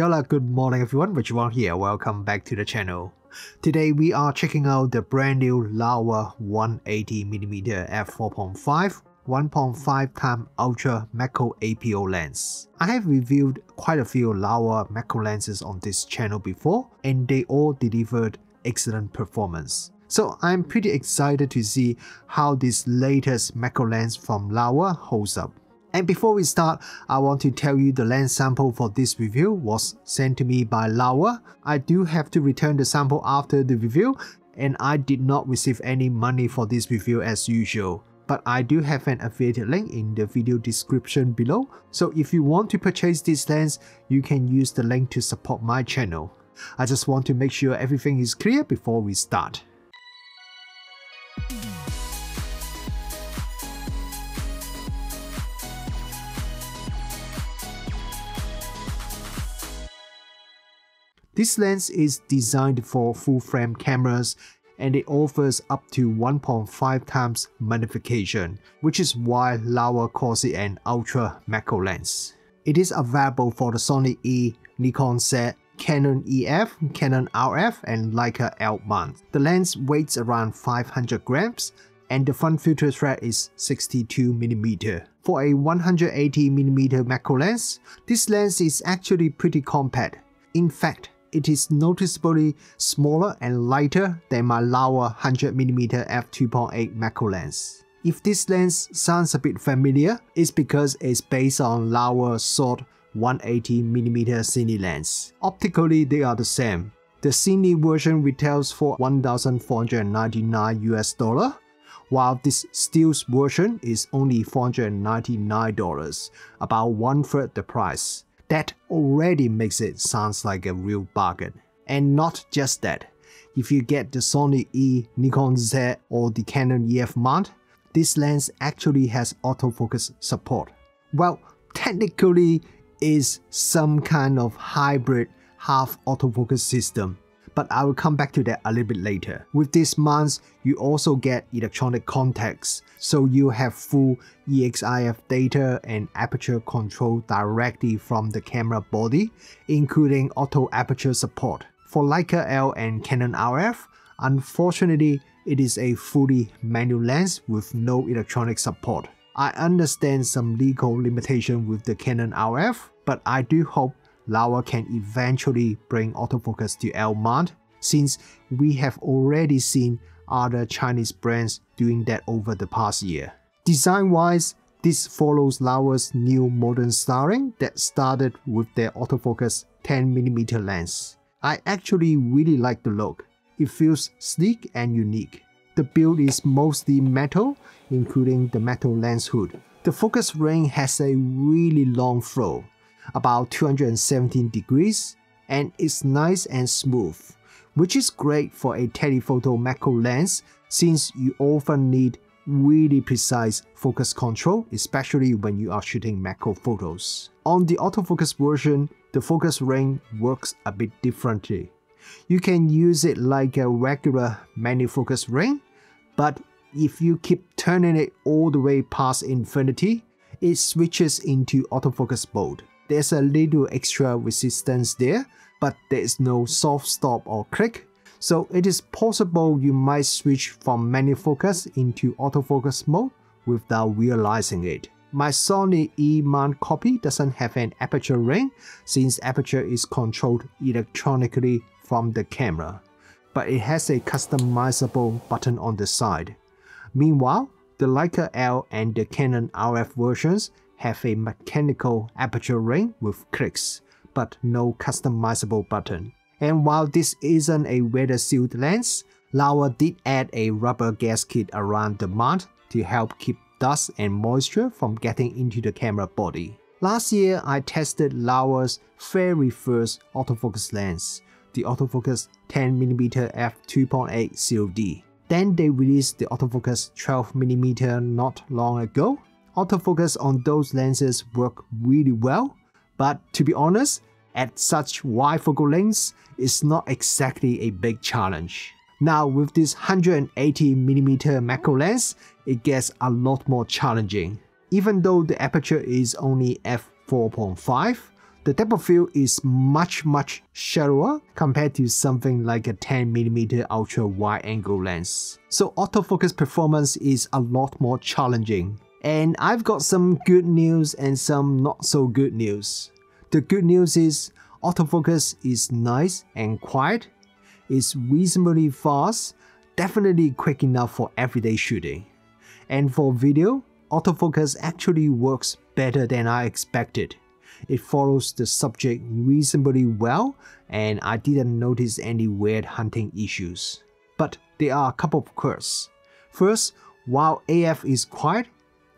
Kia ora, good morning everyone, Richard here, welcome back to the channel. Today we are checking out the brand new Laowa 180mm f4.5 1.5 time ultra macro APO lens. I have reviewed quite a few Laowa macro lenses on this channel before and they all delivered excellent performance. So I'm pretty excited to see how this latest macro lens from Laowa holds up. And before we start, I want to tell you the lens sample for this review was sent to me by Laowa. I do have to return the sample after the review and I did not receive any money for this review as usual. But I do have an affiliate link in the video description below, so if you want to purchase this lens, you can use the link to support my channel. I just want to make sure everything is clear before we start. This lens is designed for full-frame cameras and it offers up to 1.5 times magnification, which is why Laowa calls it an ultra macro lens. It is available for the Sony E, Nikon Z, Canon EF, Canon RF, and Leica L mount. The lens weighs around 500 grams, and the front filter thread is 62mm. For a 180mm macro lens, this lens is actually pretty compact. In fact, it is noticeably smaller and lighter than my Laowa 100mm f2.8 macro lens. If this lens sounds a bit familiar, it's because it's based on Laowa short 180mm cine lens. Optically, they are the same. The cine version retails for 1,499 US dollar, while this stills version is only $499, about one third the price. That already makes it sounds like a real bargain. And not just that, if you get the Sony E, Nikon Z or the Canon EF mount, this lens actually has autofocus support. Well, technically is some kind of hybrid half autofocus system but I will come back to that a little bit later. With this mount, you also get electronic contacts, so you have full EXIF data and aperture control directly from the camera body, including auto aperture support. For Leica L and Canon RF, unfortunately, it is a fully manual lens with no electronic support. I understand some legal limitation with the Canon RF, but I do hope Laowa can eventually bring autofocus to L mount since we have already seen other Chinese brands doing that over the past year. Design-wise, this follows Laowa's new modern styling that started with their autofocus 10mm lens. I actually really like the look. It feels sleek and unique. The build is mostly metal, including the metal lens hood. The focus ring has a really long throw, about 217 degrees, and it's nice and smooth, which is great for a telephoto macro lens since you often need really precise focus control, especially when you are shooting macro photos. On the autofocus version, the focus ring works a bit differently. You can use it like a regular manual focus ring, but if you keep turning it all the way past infinity, it switches into autofocus mode. There's a little extra resistance there, but there is no soft stop or click, so it is possible you might switch from manual focus into autofocus mode without realizing it. My Sony E mount copy doesn't have an aperture ring since aperture is controlled electronically from the camera, but it has a customizable button on the side. Meanwhile, the Leica L and the Canon RF versions have a mechanical aperture ring with clicks, but no customizable button. And while this isn't a weather sealed lens, Laowa did add a rubber gasket around the mount to help keep dust and moisture from getting into the camera body. Last year, I tested Laowa's very first autofocus lens, the autofocus 10mm f2.8 Zero-D. Then they released the autofocus 12mm not long ago, autofocus on those lenses work really well, but to be honest, at such wide focal lengths, it's not exactly a big challenge. Now with this 180mm macro lens, it gets a lot more challenging. Even though the aperture is only f4.5, The depth of field is much much shallower compared to something like a 10mm ultra wide angle lens. So autofocus performance is a lot more challenging. And I've got some good news and some not so good news. The good news is autofocus is nice and quiet, it's reasonably fast, definitely quick enough for everyday shooting. And for video, autofocus actually works better than I expected. It follows the subject reasonably well and I didn't notice any weird hunting issues. But there are a couple of quirks. First, while AF is quiet,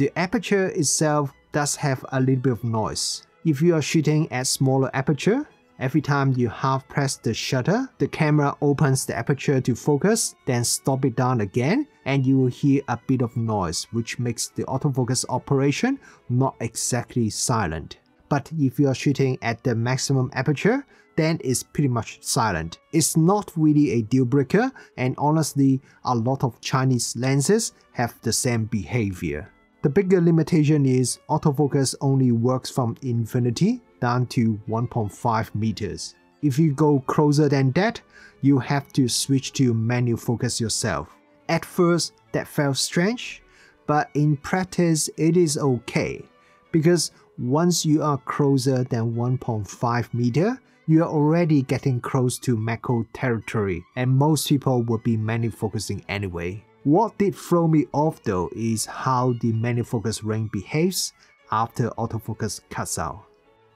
the aperture itself does have a little bit of noise. If you are shooting at smaller aperture, every time you half press the shutter, the camera opens the aperture to focus, then stop it down again, and you will hear a bit of noise which makes the autofocus operation not exactly silent. But if you are shooting at the maximum aperture, then it's pretty much silent. It's not really a deal breaker, and honestly, a lot of Chinese lenses have the same behavior. The bigger limitation is autofocus only works from infinity down to 1.5 meters. If you go closer than that, you have to switch to manual focus yourself. At first, that felt strange, but in practice, it is okay because once you are closer than 1.5 meter, you are already getting close to macro territory and most people will be manual focusing anyway. What did throw me off though is how the manual focus ring behaves after autofocus cuts out.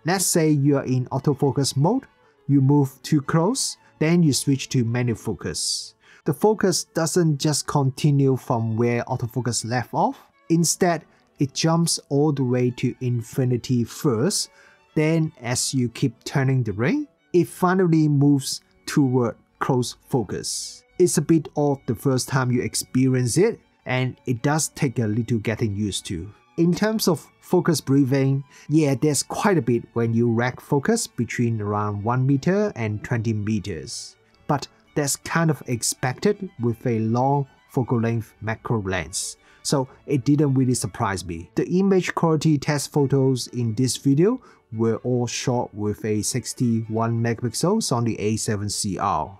Let's say you are in autofocus mode, you move too close, then you switch to manual focus. The focus doesn't just continue from where autofocus left off, instead it jumps all the way to infinity first, then as you keep turning the ring, it finally moves toward close focus. It's a bit odd the first time you experience it, and it does take a little getting used to. In terms of focus breathing, yeah, there's quite a bit when you rack focus between around 1 meter and 20 meters. But that's kind of expected with a long focal length macro lens. So it didn't really surprise me. The image quality test photos in this video were all shot with a 61 megapixel Sony a7CR.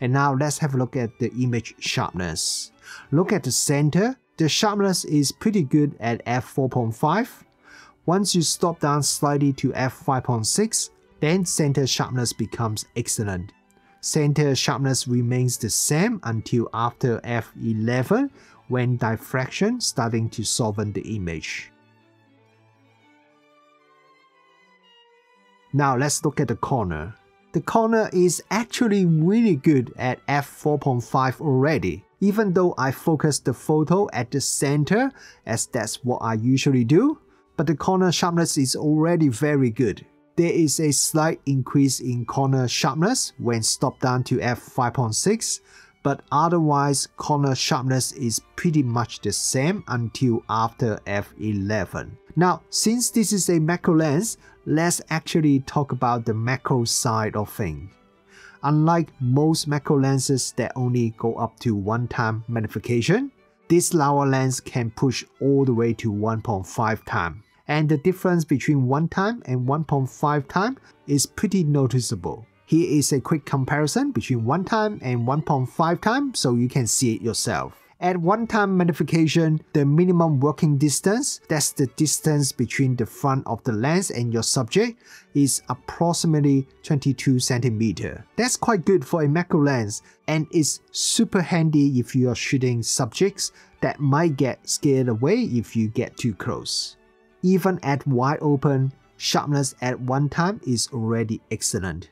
And now let's have a look at the image sharpness. Look at the center, the sharpness is pretty good at f4.5. Once you stop down slightly to f5.6, then center sharpness becomes excellent. Center sharpness remains the same until after f11 when diffraction starting to soften the image. Now let's look at the corner the corner is actually really good at f4.5 already. Even though I focused the photo at the center as that's what I usually do, but the corner sharpness is already very good. There is a slight increase in corner sharpness when stopped down to f5.6, but otherwise corner sharpness is pretty much the same until after f11. Now, since this is a macro lens, let's actually talk about the macro side of things. Unlike most macro lenses that only go up to one time magnification, this Laowa lens can push all the way to 1.5 time. And the difference between 1 time and 1.5 time is pretty noticeable. Here is a quick comparison between 1 time and 1.5 time so you can see it yourself. At one-time magnification, the minimum working distance, that's the distance between the front of the lens and your subject, is approximately 22 cm. That's quite good for a macro lens and is super handy if you are shooting subjects that might get scared away if you get too close. Even at wide open, sharpness at one time is already excellent.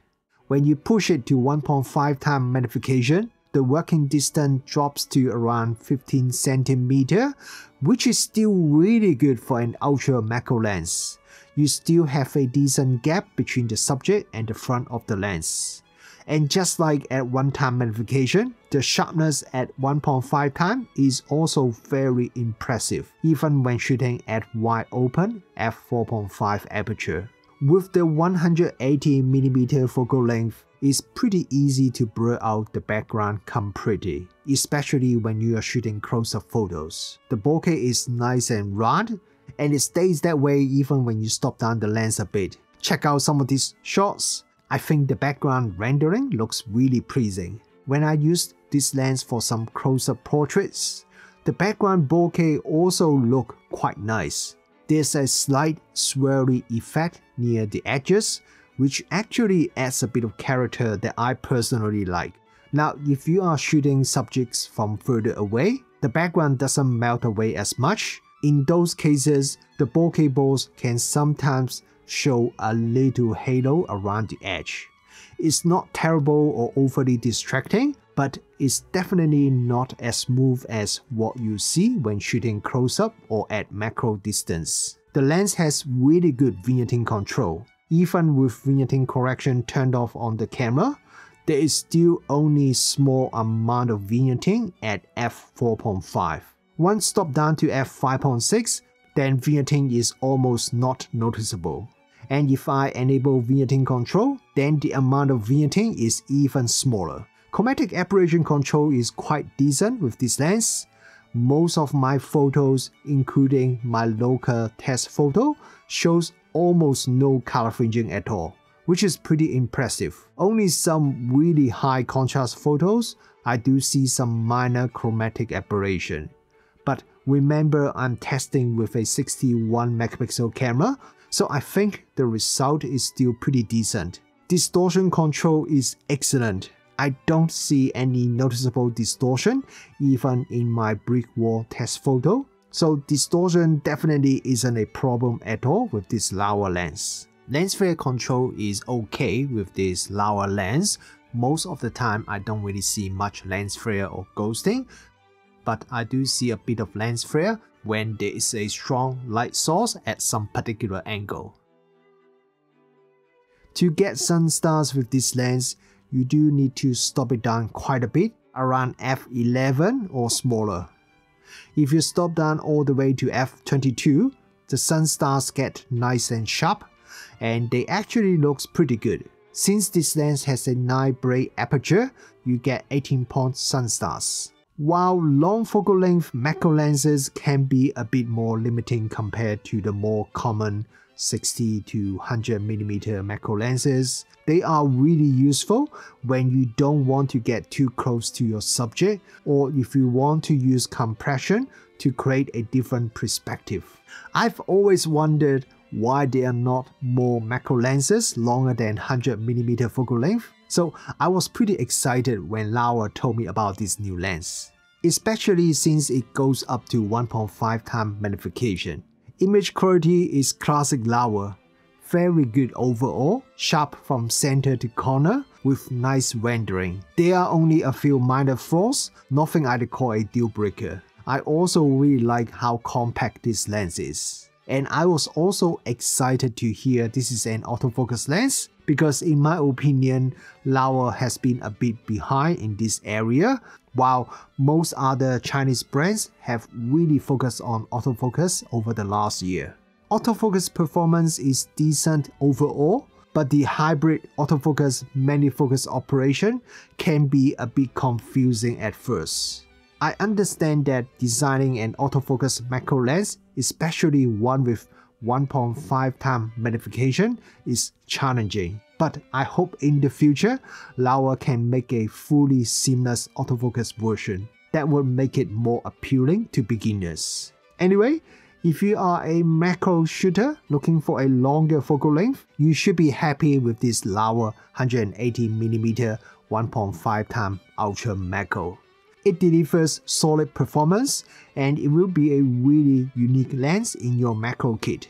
When you push it to 1.5 time magnification, the working distance drops to around 15 centimeter, which is still really good for an ultra macro lens. You still have a decent gap between the subject and the front of the lens. And just like at one-time magnification, the sharpness at 1.5 time is also very impressive, even when shooting at wide open f4.5 aperture. With the 180mm focal length, it's pretty easy to blur out the background completely, especially when you are shooting close-up photos. The bokeh is nice and round, and it stays that way even when you stop down the lens a bit. Check out some of these shots. I think the background rendering looks really pleasing. When I used this lens for some close-up portraits, the background bokeh also look quite nice. There's a slight swirly effect near the edges, which actually adds a bit of character that I personally like. Now, if you are shooting subjects from further away, the background doesn't melt away as much. In those cases, the bokeh balls can sometimes show a little halo around the edge. It's not terrible or overly distracting, but it's definitely not as smooth as what you see when shooting close-up or at macro distance. The lens has really good vignetting control. Even with vignetting correction turned off on the camera, there is still only a small amount of vignetting at f4.5. Once stop down to f5.6, then vignetting is almost not noticeable. And if I enable vignetting control, then the amount of vignetting is even smaller. Chromatic aberration control is quite decent with this lens. Most of my photos, including my local test photo, shows almost no color fringing at all, which is pretty impressive. Only some really high contrast photos, I do see some minor chromatic aberration. But remember I'm testing with a 61 megapixel camera, so I think the result is still pretty decent. Distortion control is excellent. I don't see any noticeable distortion even in my brick wall test photo. So distortion definitely isn't a problem at all with this Laowa lens. Lens flare control is okay with this Laowa lens. Most of the time I don't really see much lens flare or ghosting, but I do see a bit of lens flare when there is a strong light source at some particular angle. To get sun stars with this lens, you do need to stop it down quite a bit, around f11 or smaller. If you stop down all the way to f22, the sun stars get nice and sharp, and they actually looks pretty good. Since this lens has a 9 braid aperture, you get 18 point sun stars. While long focal length macro lenses can be a bit more limiting compared to the more common 60 to 100 millimeter macro lenses, they are really useful when you don't want to get too close to your subject or if you want to use compression to create a different perspective. I've always wondered why there are not more macro lenses longer than 100mm focal length. So I was pretty excited when Laowa told me about this new lens, especially since it goes up to 1.5 time magnification. Image quality is classic Laowa, very good overall, sharp from center to corner, with nice rendering. There are only a few minor flaws, nothing I'd call a deal breaker. I also really like how compact this lens is. And I was also excited to hear this is an autofocus lens because in my opinion, Laowa has been a bit behind in this area, while most other Chinese brands have really focused on autofocus over the last year. Autofocus performance is decent overall, but the hybrid autofocus manual focus operation can be a bit confusing at first. I understand that designing an autofocus macro lens, especially one with 1.5 time magnification, is challenging. But I hope in the future, Laowa can make a fully seamless autofocus version that will make it more appealing to beginners. Anyway, if you are a macro shooter looking for a longer focal length, you should be happy with this Laowa 180mm 1.5x ultra macro. It delivers solid performance and it will be a really unique lens in your macro kit.